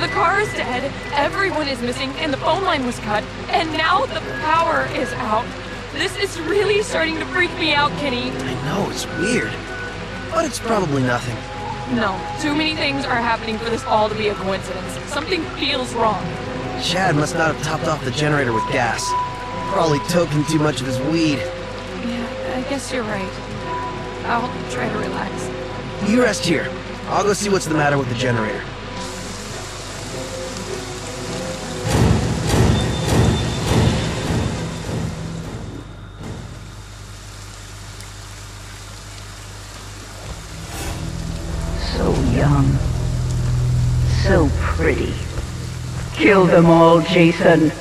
The car is dead, everyone is missing, and the phone line was cut, and now the power is out. This is really starting to freak me out, Kenny. I know, it's weird. But it's probably nothing. No, too many things are happening for this all to be a coincidence. Something feels wrong. Chad must not have topped off the generator with gas. Probably token too much of his weed. Yeah, I guess you're right. I'll try to relax. You rest here. I'll go see what's the matter with the generator. So pretty. Kill them all, Jason.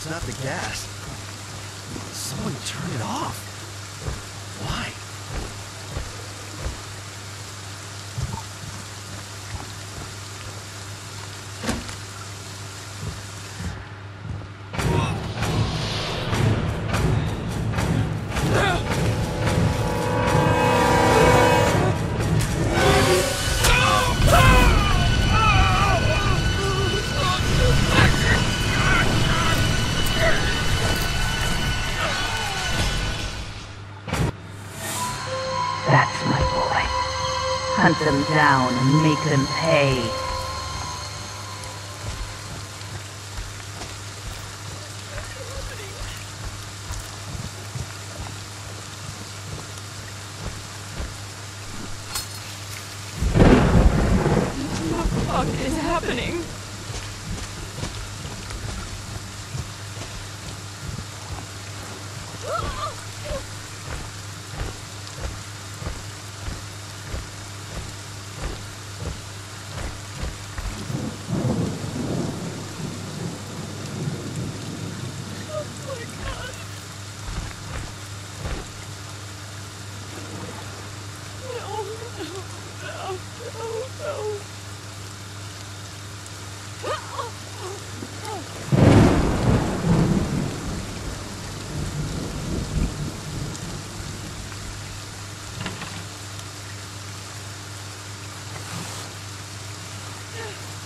It's not the gas. Someone turned it off. Why? Hunt them down and make them pay. What the fuck is happening? Get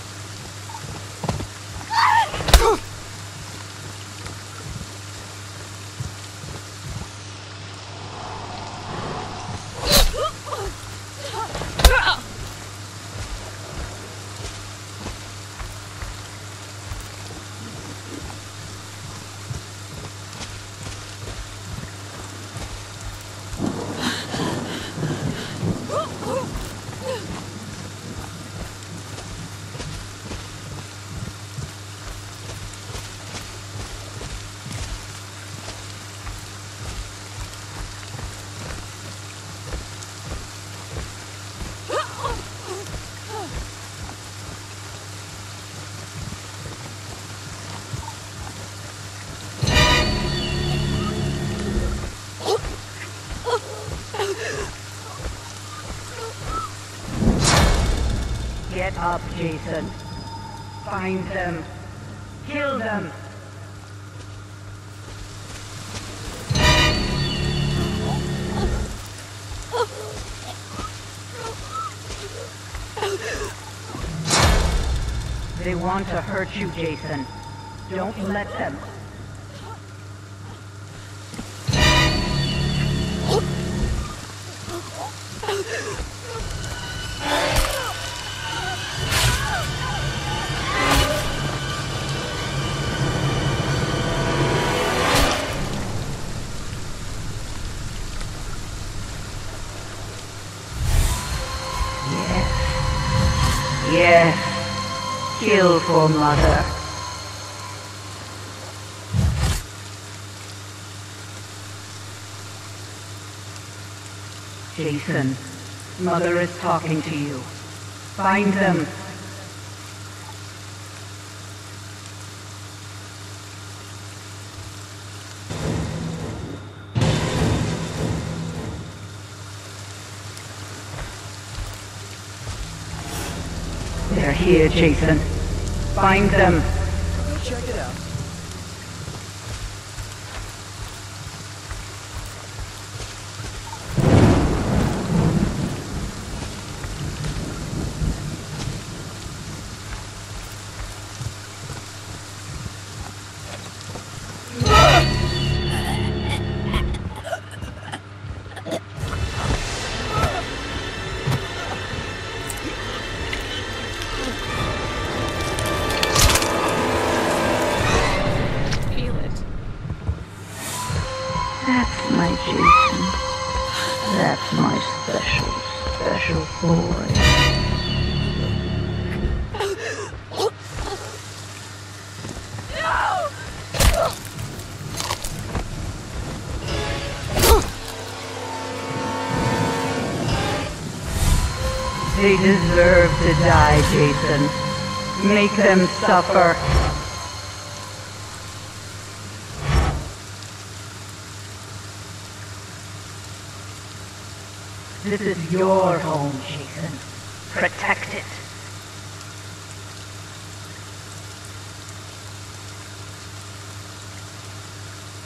up, Jason. Find them. Kill them. They want to hurt you, Jason. Don't let them. Yes, kill for mother. Jason, mother is talking to you. Find them here, Jason. Find them. Check it out. Special. They deserve to die, Jason. Make them suffer. This is your home, Jason. Protect it.